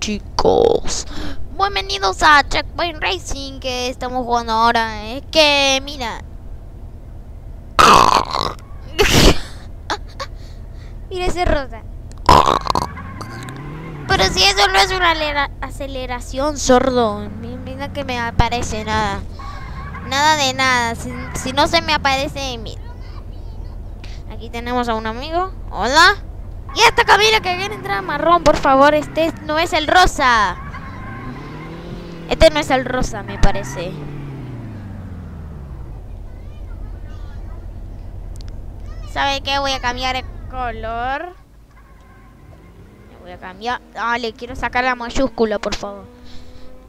chicos. Bienvenidos a Checkpoint Racing que estamos jugando ahora. Es que, mira. mira ese rosa. Pero si eso no es una aceleración, sordo. Mira que me aparece nada. Nada de nada. Si, si no se me aparece, mira. Aquí tenemos a un amigo. Hola. Y esta Camila que viene entrar marrón, por favor. Este no es el rosa. Este no es el rosa, me parece. ¿Sabe qué? Voy a cambiar el color. Voy a cambiar. Ah, le quiero sacar la mayúscula, por favor.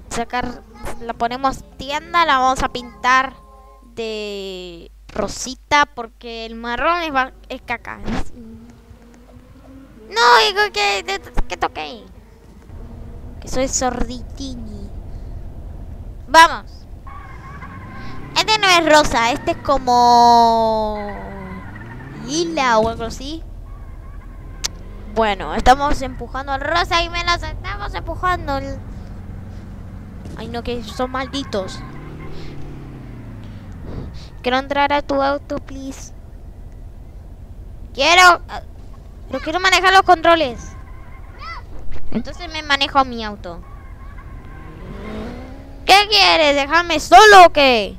Sacar. La ponemos tienda, la vamos a pintar de rosita porque el marrón es caca. No, digo que, que toqué. Que soy sorditini. Vamos. Este no es rosa, este es como... Lila o algo así. Bueno, estamos empujando al rosa y me las estamos empujando. Ay, no, que son malditos. Quiero entrar a tu auto, please. Quiero... Pero quiero manejar los controles. Entonces me manejo mi auto. ¿Qué quieres? ¿Dejarme solo o qué?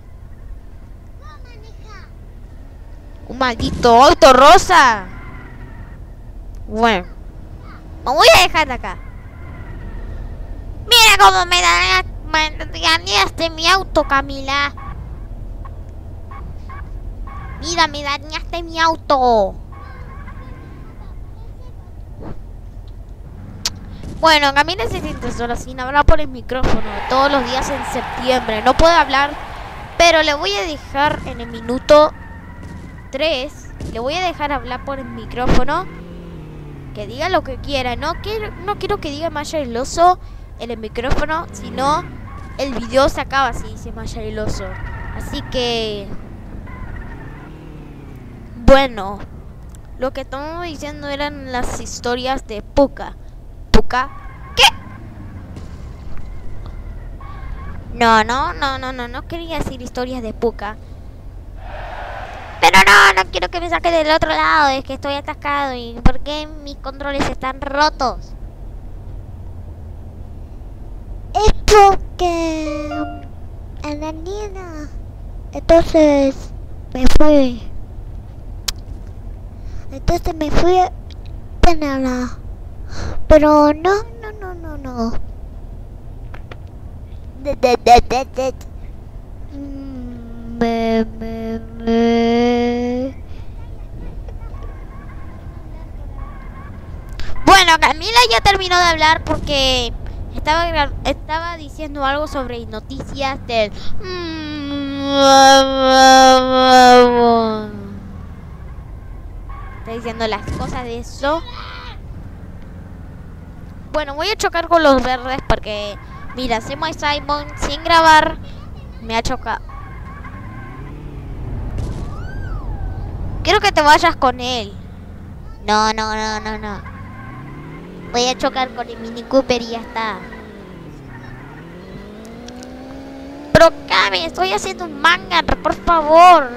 Un maldito auto rosa. Bueno. Me voy a dejar de acá. Mira cómo me dañaste mi auto, Camila. Mira, me dañaste mi auto. Bueno, Camila se sola sin hablar por el micrófono todos los días en septiembre. No puede hablar, pero le voy a dejar en el minuto 3. Le voy a dejar hablar por el micrófono. Que diga lo que quiera. No quiero, no quiero que diga Maya el oso en el micrófono, sino el video se acaba si dice Maya el oso. Así que... Bueno, lo que estamos diciendo eran las historias de Puka. No, no, no, no, no, no quería decir historias de Puka. Pero no, no quiero que me saque del otro lado, es que estoy atascado y ¿por qué mis controles están rotos? Es porque en la niña entonces me fui entonces me fui a la pero no, no, no, no, no. Me, me, me. Bueno, Camila ya terminó de hablar porque estaba, estaba diciendo algo sobre noticias del... Está diciendo las cosas de eso. Bueno, voy a chocar con los verdes porque... Mira, Simon Simon sin grabar me ha chocado. Quiero que te vayas con él. No, no, no, no, no. Voy a chocar con el Mini Cooper y ya está. Pero Cami, estoy haciendo un manga, por favor.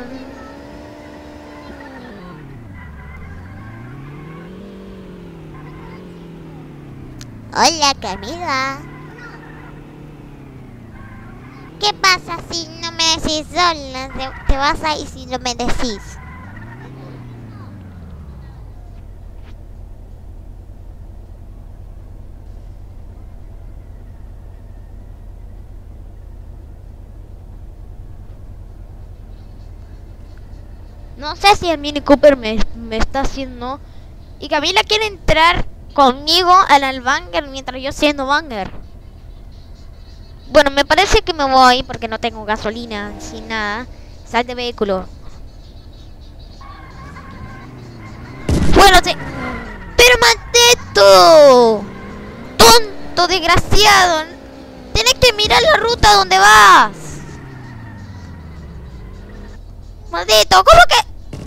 Hola Camila. ¿Qué pasa si no me decís sola? Te vas a ir si no me decís. No sé si el Mini Cooper me, me está haciendo... Y Camila quiere entrar conmigo al banger mientras yo siendo banger. Bueno, me parece que me voy porque no tengo gasolina, sin nada. Sal de vehículo. Bueno, sí. Pero maldito. Tonto, desgraciado. Tienes que mirar la ruta donde vas. Maldito, ¿cómo que?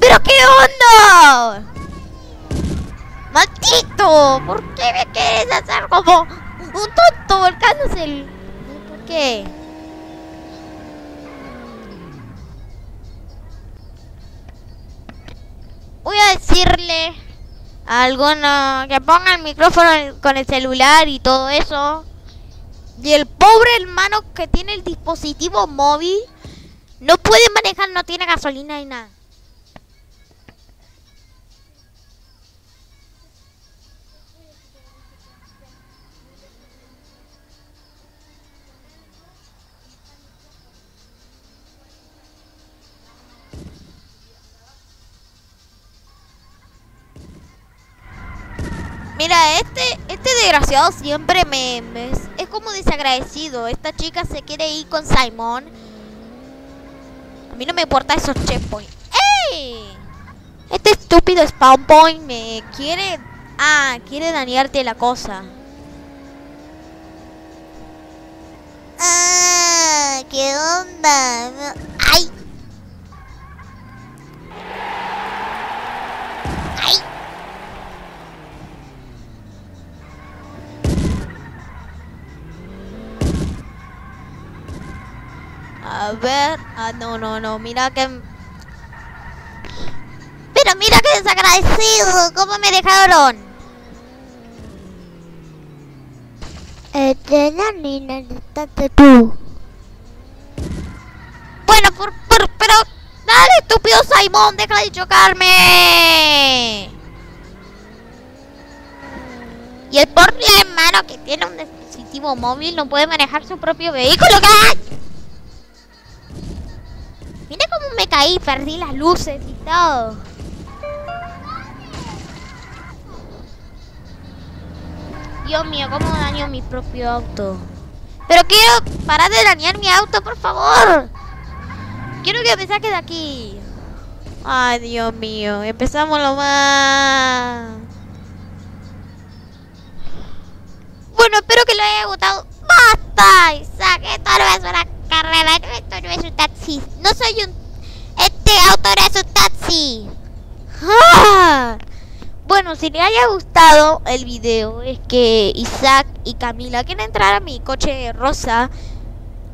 ¿Pero qué onda? ¡Maldito! ¿Por qué me quieres como un tonto volcándose el... ¿Por qué? Voy a decirle a alguno que ponga el micrófono con el celular y todo eso. Y el pobre hermano que tiene el dispositivo móvil no puede manejar, no tiene gasolina ni nada. Mira, este, este desgraciado siempre me, es, es como desagradecido. Esta chica se quiere ir con Simon. A mí no me importa esos checkpoints. ¡Ey! Este estúpido spawn point me quiere... Ah, quiere dañarte la cosa. Ah, ¿qué onda? ¡Ay! ¡Ay! A ver... Ah, no, no, no. Mira que... Pero mira qué desagradecido, ¿cómo me dejaron? Este, la niña, estate tú. Bueno, por, por- pero... Dale, estúpido Simon, deja de chocarme. Y el pobre hermano que tiene un dispositivo móvil no puede manejar su propio vehículo. ¡Ay! Caí, perdí las luces y todo. Dios mío, cómo daño mi propio auto. Pero quiero parar de dañar mi auto, por favor. Quiero que me saque de aquí. Ay, Dios mío, empezamos lo más. Bueno, espero que les haya gustado. ¡Basta! Isaac, esto no es una carrera, esto no es un taxi. No soy un... Auto no es un taxi. ¡Ah! Bueno, si les haya gustado el video, es que Isaac y Camila quieren entrar a mi coche rosa.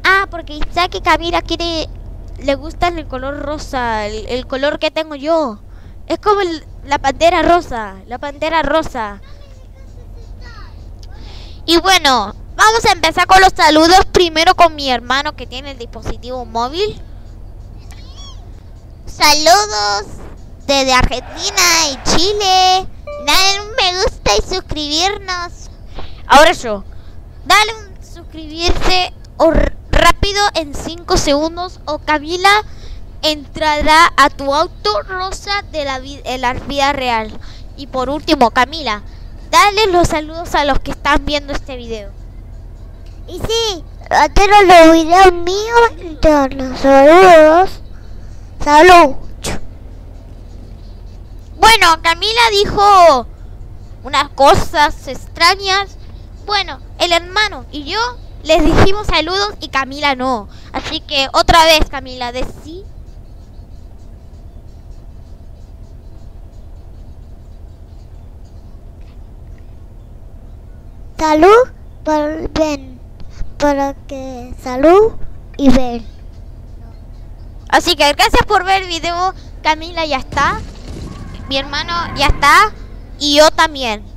Ah, porque Isaac y Camila quiere, le gusta el color rosa, el, color que tengo yo. Es como la pantera rosa, la pantera rosa. Y bueno, vamos a empezar con los saludos. Primero con mi hermano que tiene el dispositivo móvil. Saludos desde Argentina y Chile. Dale un me gusta y suscribirnos. Ahora yo. Dale un suscribirse o rápido en 5 segundos o Camila entrará a tu auto rosa de la, en la vida real. Y por último, Camila, dale los saludos a los que están viendo este video. Y sí, antes los videos míos todos los saludos. Salud. Bueno, Camila dijo unas cosas extrañas. Bueno, el hermano y yo les dijimos saludos y Camila no. Así que otra vez, Camila, decí. Salud por ven. Para que salud y ven. Así que gracias por ver el video. Camila ya está. Mi hermano ya está. Y yo también.